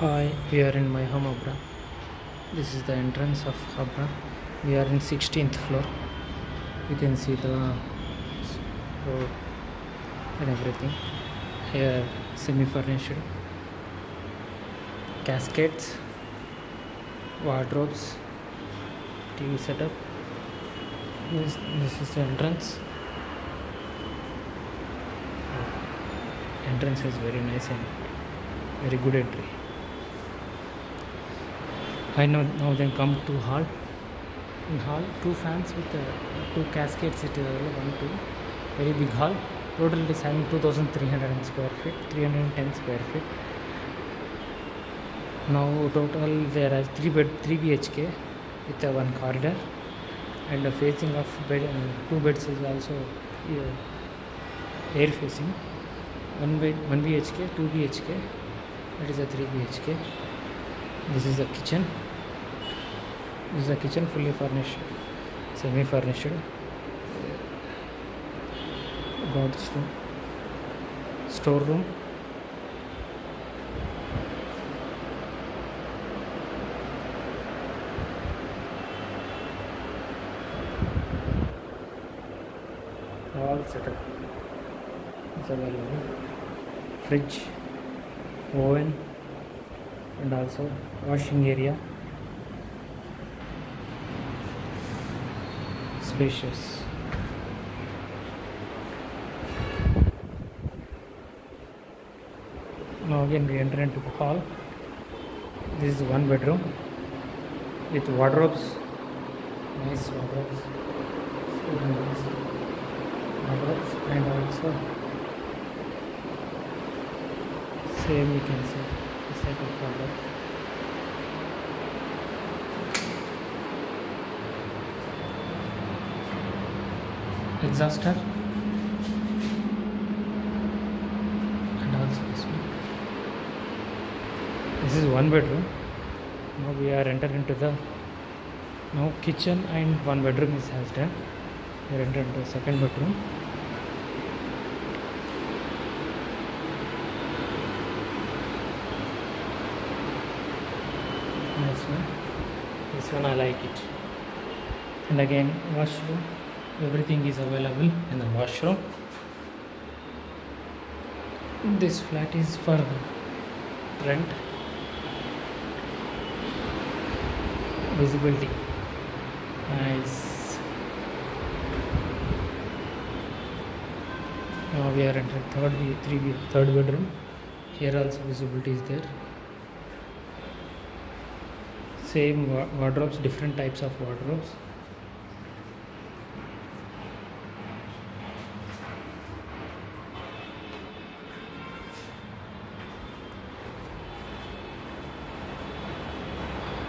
Hi, we are in my home Abhra. This is the entrance of Abhra. We are in 16th floor. You can see the road and everything. Here, semi furnished cascades, wardrobes, TV setup. This, this is the entrance. Entrance is very nice and very good entry. I know now then come to hall. In hall, two fans with uh, two cascades. It is available. One, two, very big hall. Total having 2,300 square feet, 310 square feet. Now total there are three bed, three BHK with uh, one corridor, and the facing of bed, uh, two beds is also uh, air facing. One bed, one BHK, two BHK. That is a three BHK. This is the kitchen. This is the kitchen fully furnished, semi furnished. God's room, storeroom. All setup is available. Fridge, oven, and also washing area. Now again we enter into the hall. This is one bedroom with wardrobes. Nice wardrobes. Wardrobes and also same you can see this type of exhauster and also this one. This is one bedroom. Now we are entering into the now kitchen and one bedroom is has done. We are entering into second bedroom. Nice one. This one I like it. And again washroom everything is available in the washroom. This flat is for rent. Visibility. Nice. Now we are entering third three third bedroom. Here also visibility is there. Same wardrobes different types of wardrobes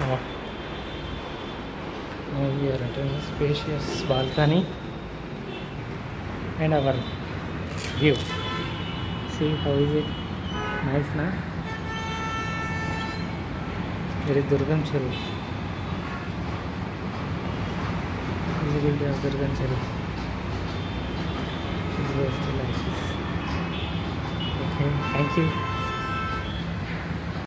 Wow. Now we are entering a spacious balcony and our view. See how is it? Nice, na? There is Durgam Cheru. Visibility of Durgam Cheru. It goes to like this. Okay, thank you.